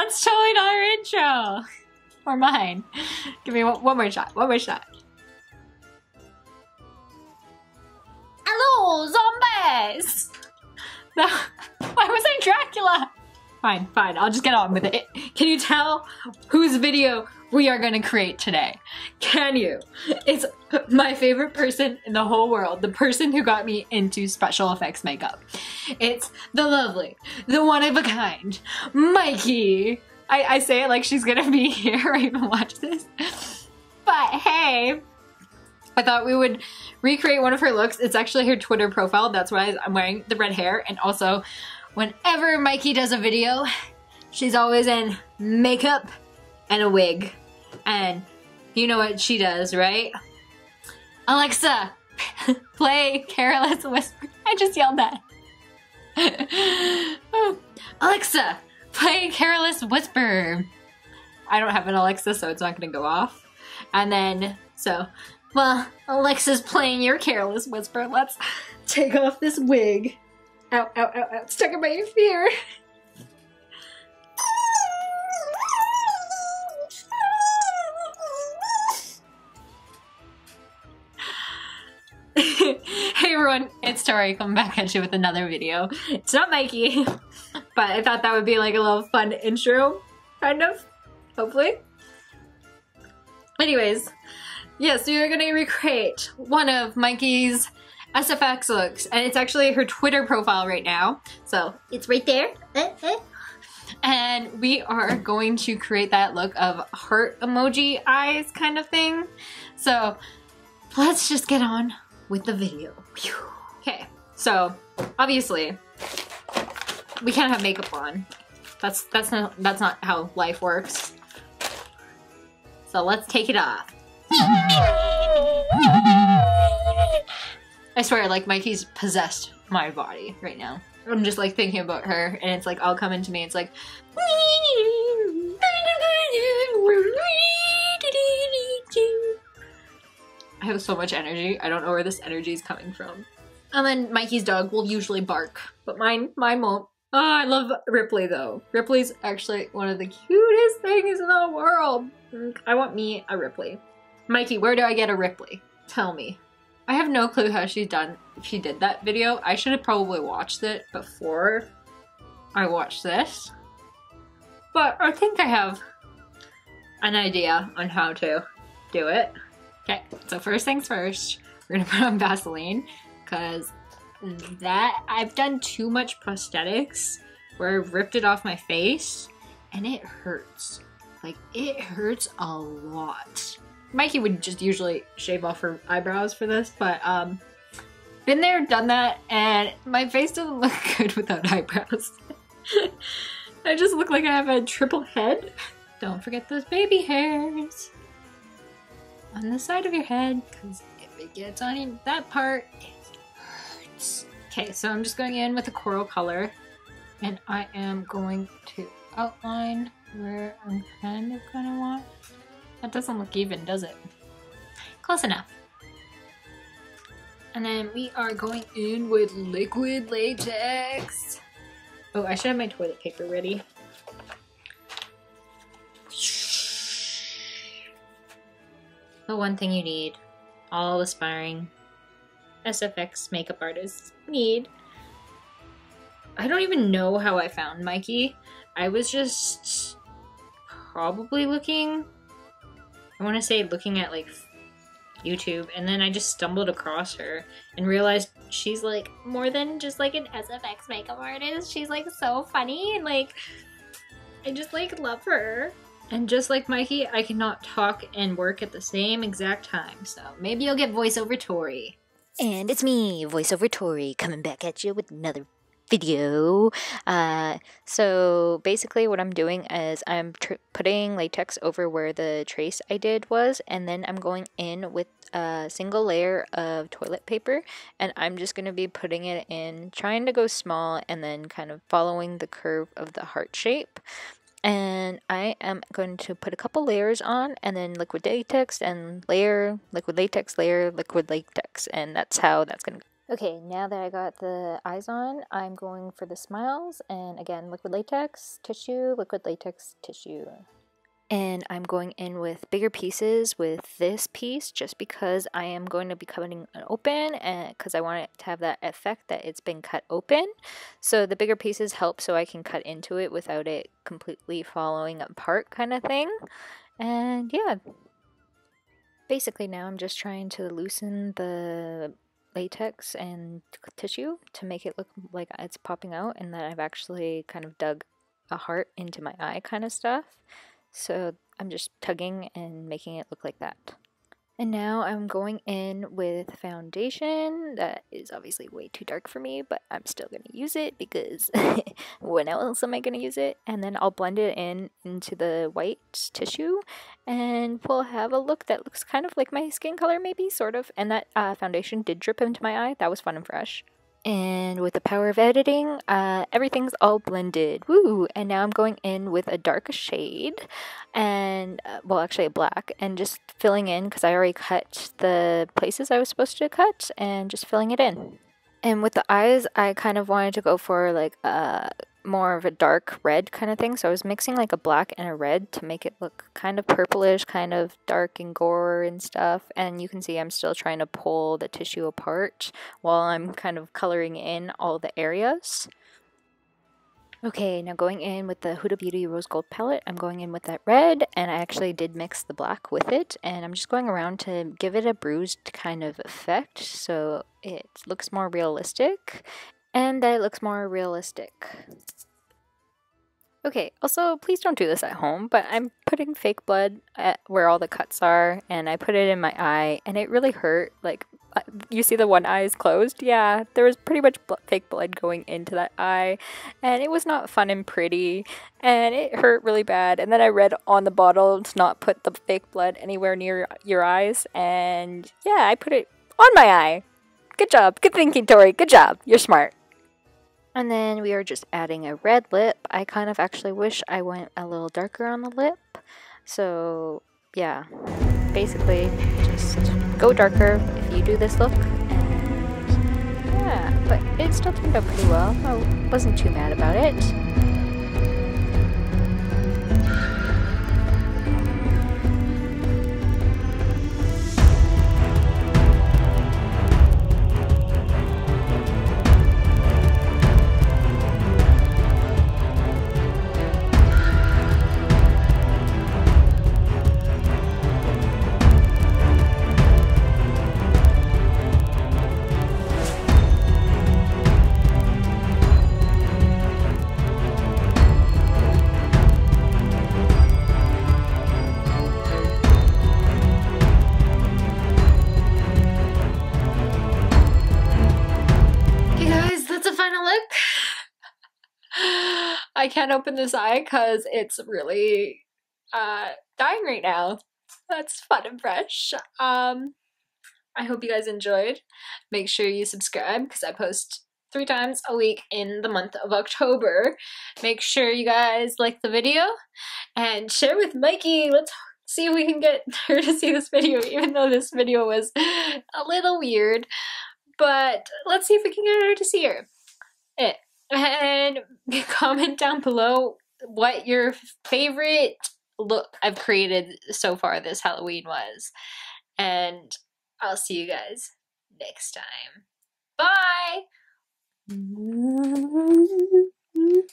That's totally not our intro. Or mine. Give me one, one more shot. One more shot. Hello, zombies! Why was I Dracula? Fine, fine. I'll just get on with it. Can you tell whose video we are going to create today? Can you? It's my favorite person in the whole world. The person who got me into special effects makeup. It's the lovely, the one of a kind, Mykie. I, I say it like she's going to be here or even watch this. But hey, I thought we would recreate one of her looks. It's actually her Twitter profile. That's why I'm wearing the red hair. And also whenever Mykie does a video, she's always in makeup and a wig. And you know what she does, right? Alexa, play Careless Whisper. I just yelled that. Alexa, play Careless Whisper. I don't have an Alexa, so it's not gonna go off. And then, so, well, Alexa's playing your Careless Whisper. Let's take off this wig. Ow, ow, ow, ow. Stuck in my ear. hey everyone, it's Tori coming back at you with another video. It's not Mykie, but I thought that would be like a little fun intro, kind of, hopefully. Anyways, yes, we are gonna recreate one of Mykie's SFX looks, and it's actually her Twitter profile right now. So it's right there. And we are going to create that look of heart emoji eyes kind of thing. So let's just get on with the video. Okay, so obviously we can't have makeup on. That's that's not that's not how life works. So let's take it off. I swear, like Mykie's possessed my body right now. I'm just like thinking about her and it's like all coming to me. It's like I have so much energy. I don't know where this energy is coming from. And then Mykie's dog will usually bark, but mine mine won't. Oh, I love Ripley though. Ripley's actually one of the cutest things in the world. Mm, I want me a Ripley. Mykie, where do I get a Ripley? Tell me. I have no clue how she's done, she did that video. I should have probably watched it before I watched this. But I think I have an idea on how to do it. Okay, so first things first, we're gonna put on Vaseline because that, I've done too much prosthetics where I've ripped it off my face and it hurts. Like, it hurts a lot. Mykie would just usually shave off her eyebrows for this, but um, been there, done that, and my face doesn't look good without eyebrows. I just look like I have a triple head. Don't forget those baby hairs on the side of your head, because if it gets on that part, it hurts. Okay, so I'm just going in with a coral color, and I am going to outline where I'm kind of gonna want that doesn't look even, does it? Close enough. And then we are going in with liquid latex. Oh, I should have my toilet paper ready. The one thing you need, all aspiring SFX makeup artists need. I don't even know how I found Mykie. I was just probably looking I want to say looking at like YouTube, and then I just stumbled across her and realized she's like more than just like an SFX makeup artist. She's like so funny and like I just like love her. And just like Mykie, I cannot talk and work at the same exact time, so maybe you'll get voiceover Tori. And it's me, voiceover Tori, coming back at you with another video. Uh, so basically what I'm doing is I'm putting latex over where the trace I did was and then I'm going in with a single layer of toilet paper and I'm just going to be putting it in trying to go small and then kind of following the curve of the heart shape and I am going to put a couple layers on and then liquid latex and layer liquid latex layer liquid latex and that's how that's going to Okay, now that I got the eyes on, I'm going for the smiles. And again, liquid latex, tissue, liquid latex, tissue. And I'm going in with bigger pieces with this piece just because I am going to be cutting it open and because I want it to have that effect that it's been cut open. So the bigger pieces help so I can cut into it without it completely falling apart kind of thing. And yeah, basically now I'm just trying to loosen the latex and tissue to make it look like it's popping out and that I've actually kind of dug a heart into my eye kind of stuff. So I'm just tugging and making it look like that. And now I'm going in with foundation that is obviously way too dark for me, but I'm still going to use it because when else am I going to use it? And then I'll blend it in into the white tissue and we'll have a look that looks kind of like my skin color maybe, sort of. And that uh, foundation did drip into my eye. That was fun and fresh. And with the power of editing, uh, everything's all blended. Woo! And now I'm going in with a dark shade, and uh, well, actually a black, and just filling in because I already cut the places I was supposed to cut, and just filling it in. And with the eyes, I kind of wanted to go for like a more of a dark red kind of thing. So I was mixing like a black and a red to make it look kind of purplish, kind of dark and gore and stuff. And you can see I'm still trying to pull the tissue apart while I'm kind of coloring in all the areas. Okay, now going in with the Huda Beauty Rose Gold palette, I'm going in with that red, and I actually did mix the black with it, and I'm just going around to give it a bruised kind of effect so it looks more realistic and that it looks more realistic. Okay, also, please don't do this at home, but I'm putting fake blood at where all the cuts are, and I put it in my eye, and it really hurt. Like, uh, you see the one eye is closed? Yeah, there was pretty much bl fake blood going into that eye, and it was not fun and pretty, and it hurt really bad. And then I read on the bottle to not put the fake blood anywhere near your eyes, and yeah, I put it on my eye. Good job. Good thinking, Tori. Good job. You're smart. And then we are just adding a red lip. I kind of actually wish I went a little darker on the lip. So yeah, basically just go darker if you do this look. And yeah, but it still turned out pretty well. I wasn't too mad about it. I can't open this eye because it's really uh, dying right now. That's fun and fresh. Um, I hope you guys enjoyed. Make sure you subscribe because I post three times a week in the month of October. Make sure you guys like the video and share with Mykie. Let's see if we can get her to see this video, even though this video was a little weird. But let's see if we can get her to see her. It. comment down below what your favorite look I've created so far this Halloween was. And I'll see you guys next time. Bye!